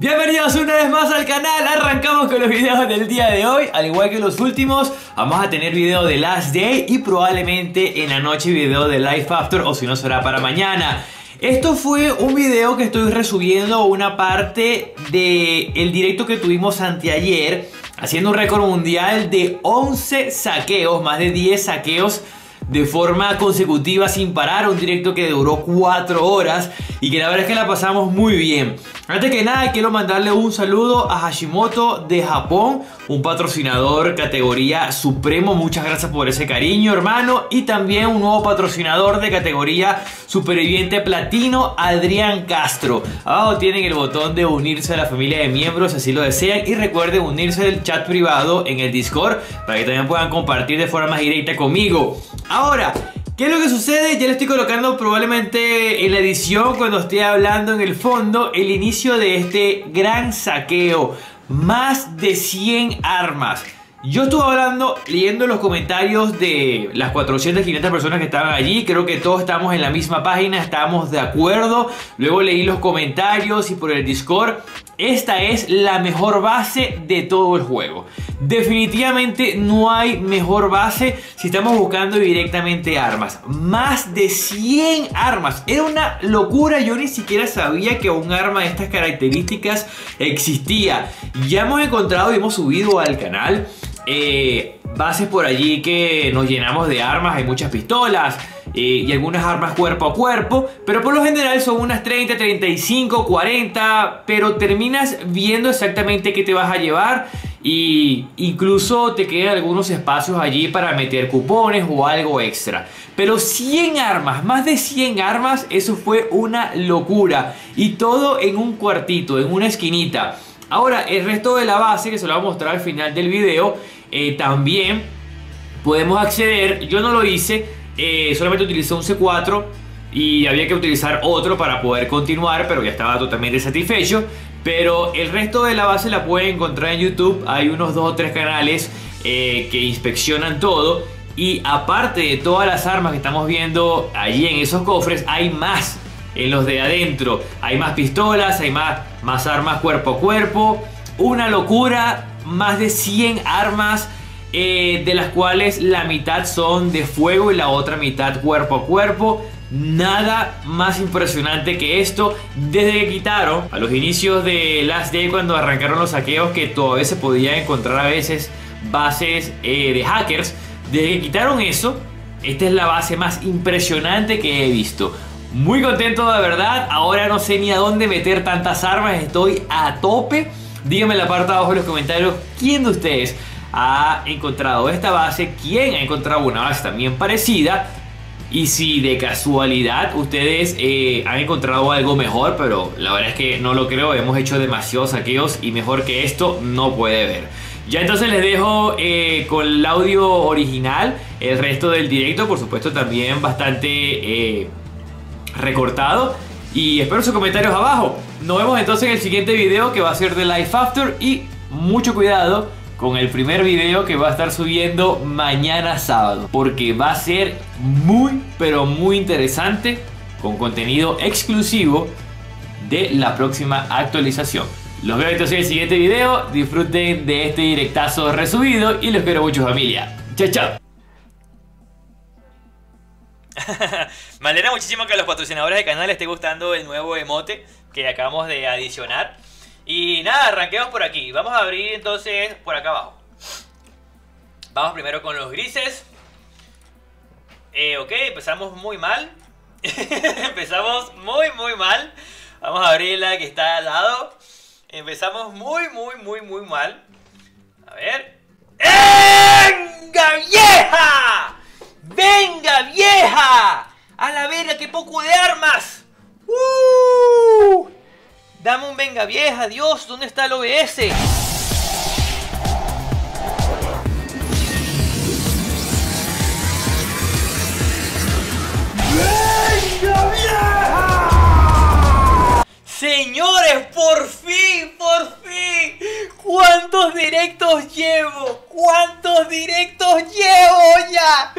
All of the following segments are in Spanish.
Bienvenidos una vez más al canal, arrancamos con los videos del día de hoy Al igual que los últimos, vamos a tener video de Last Day Y probablemente en la noche video de Life After o si no será para mañana esto fue un video que estoy resubiendo una parte del el directo que tuvimos anteayer Haciendo un récord mundial de 11 saqueos, más de 10 saqueos de forma consecutiva sin parar, un directo que duró 4 horas y que la verdad es que la pasamos muy bien. Antes que nada quiero mandarle un saludo a Hashimoto de Japón, un patrocinador categoría supremo, muchas gracias por ese cariño hermano y también un nuevo patrocinador de categoría superviviente platino, Adrián Castro. Abajo tienen el botón de unirse a la familia de miembros así lo desean y recuerden unirse al chat privado en el Discord para que también puedan compartir de forma más directa conmigo. Ahora, ¿Qué es lo que sucede? Ya le estoy colocando probablemente en la edición cuando esté hablando en el fondo el inicio de este gran saqueo. Más de 100 armas. Yo estuve hablando, leyendo los comentarios de las 400, 500 personas que estaban allí. Creo que todos estamos en la misma página, estamos de acuerdo. Luego leí los comentarios y por el Discord. Esta es la mejor base de todo el juego. Definitivamente no hay mejor base si estamos buscando directamente armas. Más de 100 armas. Era una locura. Yo ni siquiera sabía que un arma de estas características existía. Ya hemos encontrado y hemos subido al canal eh, bases por allí que nos llenamos de armas, hay muchas pistolas eh, y algunas armas cuerpo a cuerpo, pero por lo general son unas 30, 35, 40, pero terminas viendo exactamente qué te vas a llevar y incluso te quedan algunos espacios allí para meter cupones o algo extra. Pero 100 armas, más de 100 armas, eso fue una locura y todo en un cuartito, en una esquinita. Ahora, el resto de la base, que se lo voy a mostrar al final del video, eh, también podemos acceder, yo no lo hice, eh, solamente utilicé un C4 y había que utilizar otro para poder continuar, pero ya estaba totalmente satisfecho. Pero el resto de la base la pueden encontrar en YouTube, hay unos 2 o 3 canales eh, que inspeccionan todo. Y aparte de todas las armas que estamos viendo allí en esos cofres, hay más en los de adentro. Hay más pistolas, hay más, más armas cuerpo a cuerpo. Una locura, más de 100 armas. Eh, de las cuales la mitad son de fuego y la otra mitad cuerpo a cuerpo. Nada más impresionante que esto desde que quitaron a los inicios de Last Day cuando arrancaron los saqueos que todavía se podía encontrar a veces bases eh, de hackers. Desde que quitaron eso, esta es la base más impresionante que he visto. Muy contento de verdad, ahora no sé ni a dónde meter tantas armas, estoy a tope. Díganme en la parte de abajo en los comentarios quién de ustedes ha encontrado esta base, quién ha encontrado una base también parecida y si de casualidad ustedes eh, han encontrado algo mejor, pero la verdad es que no lo creo, hemos hecho demasiados saqueos y mejor que esto no puede ver. Ya entonces les dejo eh, con el audio original el resto del directo, por supuesto también bastante eh, recortado. Y espero sus comentarios abajo. Nos vemos entonces en el siguiente video que va a ser de Life After y mucho cuidado con el primer video que va a estar subiendo mañana sábado. Porque va a ser muy, pero muy interesante con contenido exclusivo de la próxima actualización. Los veo entonces en el siguiente video. Disfruten de este directazo resubido y los quiero mucho familia. Chao, chao. Me alegra muchísimo que a los patrocinadores del canal les esté gustando el nuevo emote que acabamos de adicionar. Y nada, arranquemos por aquí. Vamos a abrir entonces por acá abajo. Vamos primero con los grises. Eh, ok, empezamos muy mal. empezamos muy, muy mal. Vamos a abrir la que está al lado. Empezamos muy, muy, muy, muy mal. A ver. ¡Venga, vieja! ¡Venga, vieja! ¡A la verga, qué poco de armas! ¡Uh! Dame un venga vieja, Dios, ¿dónde está el OBS? ¡Venga vieja! Señores, por fin, por fin. ¿Cuántos directos llevo? ¿Cuántos directos llevo ya?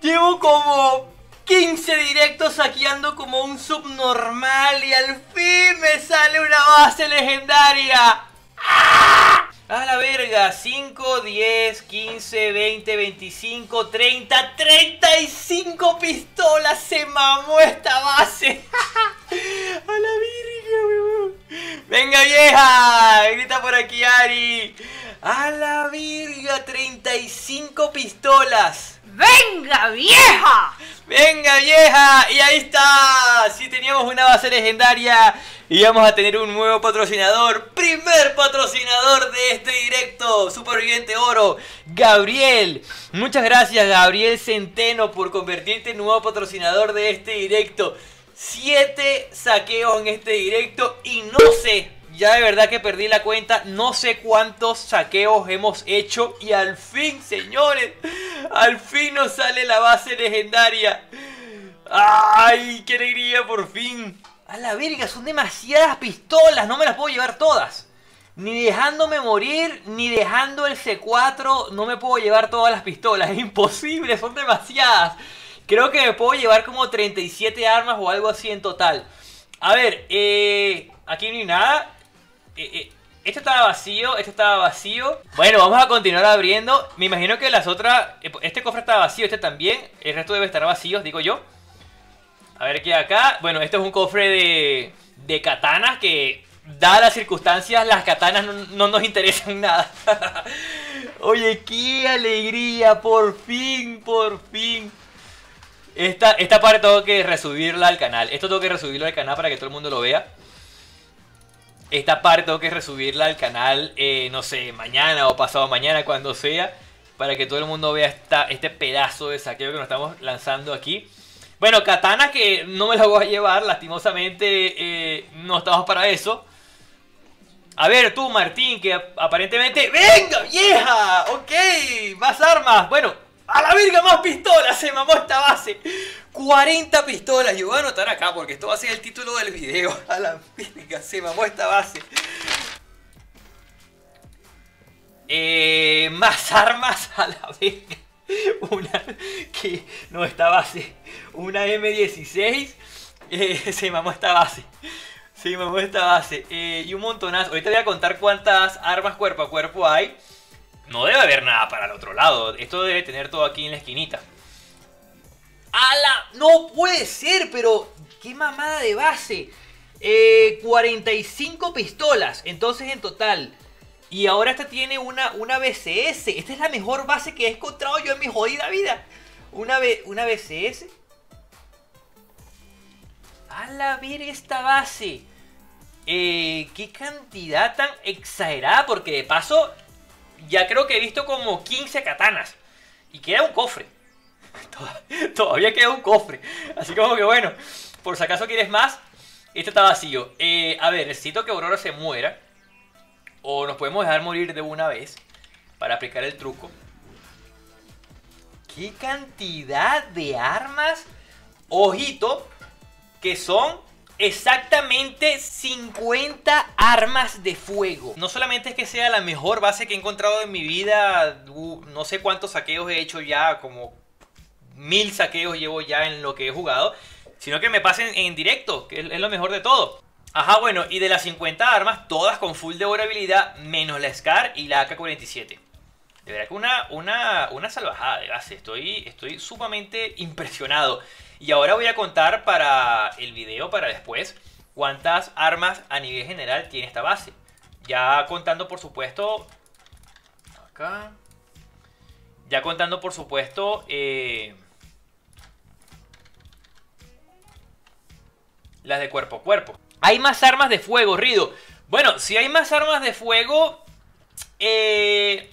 Llevo como 15 directos saqueando como un subnormal y al fin me sale una base legendaria! ¡Ah! A la verga, 5, 10, 15, 20, 25, 30, 35 pistolas se mamó esta base. A la verga, weón. Venga vieja, grita por aquí Ari. A la verga, 35 pistolas. ¡Venga, vieja! ¡Venga, vieja! Y ahí está. Sí, teníamos una base legendaria. Y vamos a tener un nuevo patrocinador. Primer patrocinador de este directo. Superviviente Oro. Gabriel. Muchas gracias, Gabriel Centeno, por convertirte en nuevo patrocinador de este directo. Siete saqueos en este directo. Y no sé ya de verdad que perdí la cuenta. No sé cuántos saqueos hemos hecho. Y al fin, señores. Al fin nos sale la base legendaria. ¡Ay! ¡Qué alegría por fin! A la verga, son demasiadas pistolas. No me las puedo llevar todas. Ni dejándome morir, ni dejando el C4, no me puedo llevar todas las pistolas. Es imposible, son demasiadas. Creo que me puedo llevar como 37 armas o algo así en total. A ver, eh, aquí no hay nada. Eh, eh, este estaba vacío, este estaba vacío. Bueno, vamos a continuar abriendo. Me imagino que las otras... Eh, este cofre está vacío, este también. El resto debe estar vacío, digo yo. A ver qué acá. Bueno, este es un cofre de, de katanas que, dadas las circunstancias, las katanas no, nos interesan nada. Oye, qué alegría, por fin, por fin. Esta, esta parte tengo que resubirla al canal. Esto tengo que resubirlo al canal para que todo el mundo lo vea. Esta parte tengo que resubirla al canal, eh, no sé, mañana o pasado mañana, cuando sea, para que todo el mundo vea esta, este pedazo de saqueo que nos estamos lanzando aquí. Bueno, katana que no me la voy a llevar, lastimosamente eh, no estamos para eso. A ver, tú, Martín, que aparentemente... ¡Venga, vieja! Ok, más armas. Bueno, a la verga, más pistolas, se mamó esta base. 40 pistolas. Yo voy a anotar acá porque esto va a ser el título del video. A la verga, se mamó esta base. Eh, más armas a la verga. Una que no esta base. Una M16. Eh, se mamó esta base. Se mamó esta base. Eh, y un montonazo. Ahorita voy a contar cuántas armas cuerpo a cuerpo hay. No debe haber nada para el otro lado. Esto debe tener todo aquí en la esquinita. ¡Hala! No puede ser, pero... ¡Qué mamada de base! 45 eh, pistolas. Entonces en total. Y ahora esta tiene una, una BCS. Esta es la mejor base que he encontrado yo en mi jodida vida. Una, una BCS. A la ver esta base. Eh, qué cantidad tan exagerada. Porque de paso ya creo que he visto como 15 katanas. Y queda un cofre. Todavía queda un cofre. Así como que bueno, por si acaso quieres más, este está vacío. Eh, a ver, necesito que Aurora se muera. O nos podemos dejar morir de una vez. Para aplicar el truco. ¿Qué cantidad de armas? Ojito, que son exactamente 50 armas de fuego. No solamente es que sea la mejor base que he encontrado en mi vida, no sé cuántos saqueos he hecho ya, como mil saqueos llevo ya en lo que he jugado, sino que me pasen en directo, que es lo mejor de todo. Ajá, bueno, y de las 50 armas, todas con full devorabilidad, menos la SCAR y la AK-47. De verdad que una, una, una salvajada de base, estoy, estoy sumamente impresionado. Y ahora voy a contar para el video, para después, cuántas armas a nivel general tiene esta base. Ya contando, por supuesto... Acá... Ya contando, por supuesto... Eh, las de cuerpo a cuerpo. Hay más armas de fuego, Rido. Bueno, si hay más armas de fuego... Eh,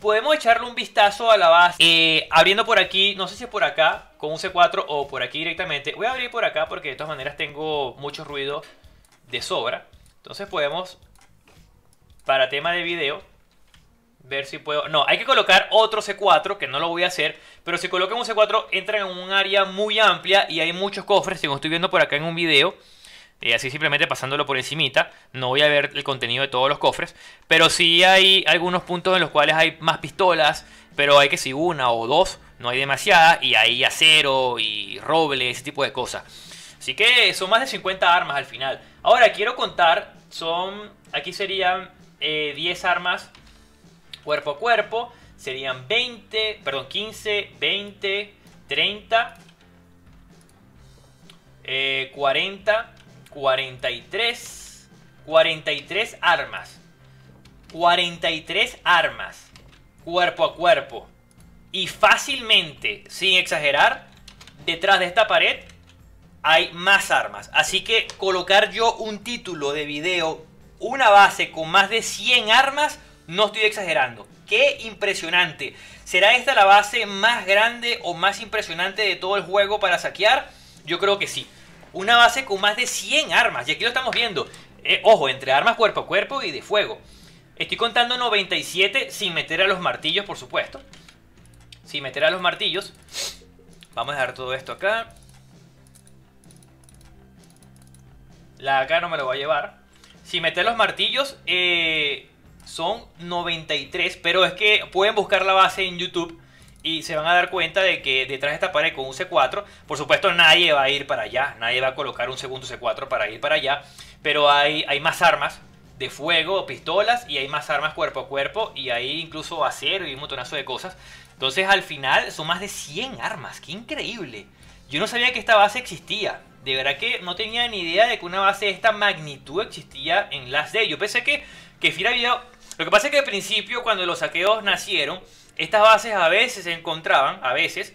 podemos echarle un vistazo a la base. Eh, abriendo por aquí, no sé si es por acá, con un C4 o por aquí directamente. Voy a abrir por acá porque de todas maneras tengo mucho ruido de sobra. Entonces podemos, para tema de video, ver si puedo... No, hay que colocar otro C4, que no lo voy a hacer. Pero si colocan un C4, entran en un área muy amplia y hay muchos cofres, como estoy viendo por acá en un video. Y así simplemente pasándolo por encimita. No voy a ver el contenido de todos los cofres. Pero sí hay algunos puntos en los cuales hay más pistolas. Pero hay que si una o dos. No hay demasiadas. Y hay acero y roble, ese tipo de cosas. Así que son más de 50 armas al final. Ahora quiero contar, son, aquí serían 10 eh, armas cuerpo a cuerpo. Serían 20, perdón, 15, 20, 30, 40, 43, 43 armas. 43 armas. Cuerpo a cuerpo. Y fácilmente, sin exagerar, detrás de esta pared hay más armas. Así que colocar yo un título de video, una base con más de 100 armas, no estoy exagerando. ¡Qué impresionante! ¿Será esta la base más grande o más impresionante de todo el juego para saquear? Yo creo que sí. Una base con más de 100 armas. Y aquí lo estamos viendo. Eh, ojo, entre armas cuerpo a cuerpo y de fuego. Estoy contando 97 sin meter a los martillos, por supuesto. Sin meter a los martillos. Vamos a dejar todo esto acá. La acá no me lo voy a llevar. Sin meter los martillos, eh, son 93. Pero es que pueden buscar la base en YouTube y se van a dar cuenta de que detrás de esta pared con un C4, por supuesto nadie va a ir para allá, nadie va a colocar un segundo C4 para ir para allá, pero hay, hay más armas de fuego, pistolas y hay más armas cuerpo a cuerpo y hay incluso acero y un montonazo de cosas. Entonces al final son más de 100 armas, qué increíble. Yo no sabía que esta base existía. De verdad que no tenía ni idea de que una base de esta magnitud existía en Last Day. Yo pensé que, que Fira había... Lo que pasa es que al principio, cuando los saqueos nacieron, estas bases a veces se encontraban, a veces,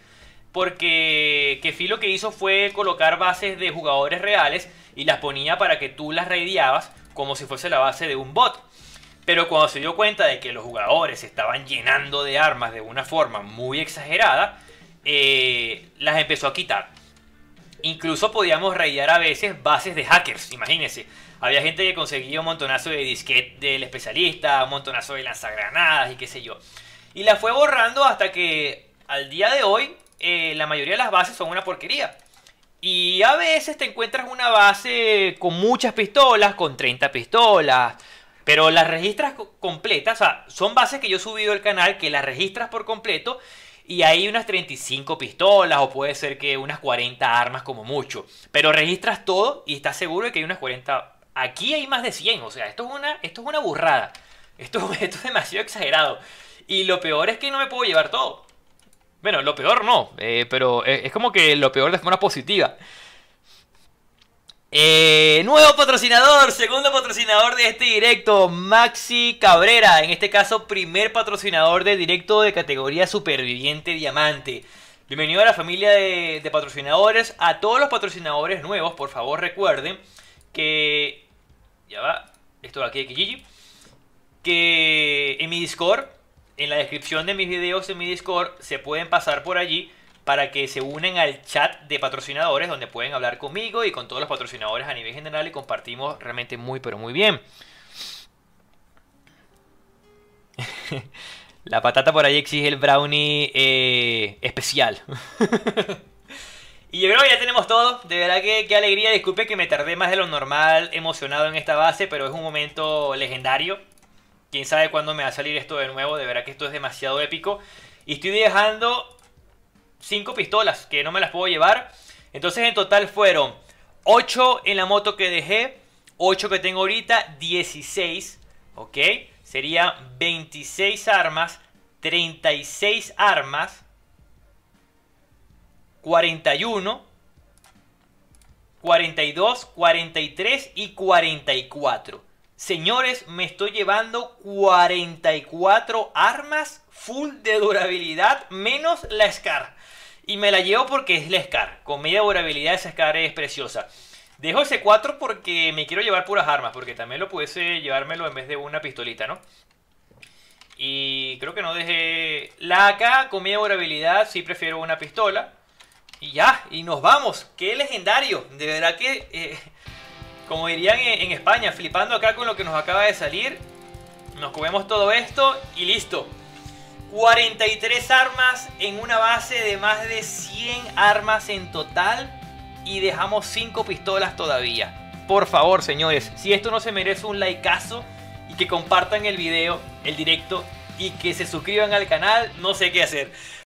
porque Kefi lo que hizo fue colocar bases de jugadores reales y las ponía para que tú las raideabas como si fuese la base de un bot. Pero cuando se dio cuenta de que los jugadores estaban llenando de armas de una forma muy exagerada, eh, las empezó a quitar. Incluso podíamos raidear a veces bases de hackers, imagínense. Había gente que conseguía un montonazo de disquete del especialista, un montonazo de lanzagranadas y qué sé yo. Y la fue borrando hasta que al día de hoy eh, la mayoría de las bases son una porquería. Y a veces te encuentras una base con muchas pistolas, con 30 pistolas, pero las registras completas, o sea, son bases que yo he subido al canal que las registras por completo y hay unas 35 pistolas o puede ser que unas 40 armas como mucho. Pero registras todo y estás seguro de que hay unas 40. Aquí hay más de 100, o sea, esto es una, esto es una burrada. Esto, es demasiado exagerado. Y lo peor es que no me puedo llevar todo. Bueno, lo peor no, eh, pero es como que lo peor de forma positiva. Eh, nuevo patrocinador, segundo patrocinador de este directo, Maxi Cabrera. En este caso, primer patrocinador de directo de categoría Superviviente Diamante. Bienvenido a la familia de patrocinadores. A todos los patrocinadores nuevos, por favor recuerden que... Ya va, esto de aquí de Kijiji. Que en mi Discord en la descripción de mis videos en mi Discord se pueden pasar por allí para que se unen al chat de patrocinadores donde pueden hablar conmigo y con todos los patrocinadores a nivel general y compartimos realmente muy pero muy bien. La patata por ahí exige el brownie eh, especial. y yo creo que ya tenemos todo. De verdad que qué alegría. Disculpe que me tardé más de lo normal emocionado en esta base, pero es un momento legendario. Quién sabe cuándo me va a salir esto de nuevo. De verdad que esto es demasiado épico. Y estoy dejando 5 pistolas que no me las puedo llevar. Entonces en total fueron 8 en la moto que dejé. 8 que tengo ahorita. 16. ¿Ok? Sería 26 armas. 36 armas. 41. 42, 43 y 44. Señores, me estoy llevando 44 armas full de durabilidad menos la SCAR. Y me la llevo porque es la SCAR. Con media durabilidad esa SCAR es preciosa. Dejo ese 4 porque me quiero llevar puras armas. Porque también lo pudiese llevármelo en vez de una pistolita, ¿no? Y creo que no dejé... La AK con media durabilidad sí prefiero una pistola. Y ya, y nos vamos. ¡Qué legendario! De verdad que... Eh, como dirían en, España, flipando acá con lo que nos acaba de salir. Nos comemos todo esto y listo. 43 armas en una base de más de 100 armas en total. Y dejamos 5 pistolas todavía. Por favor, señores, si esto no se merece un likeazo y que compartan el video, el directo y que se suscriban al canal, no sé qué hacer.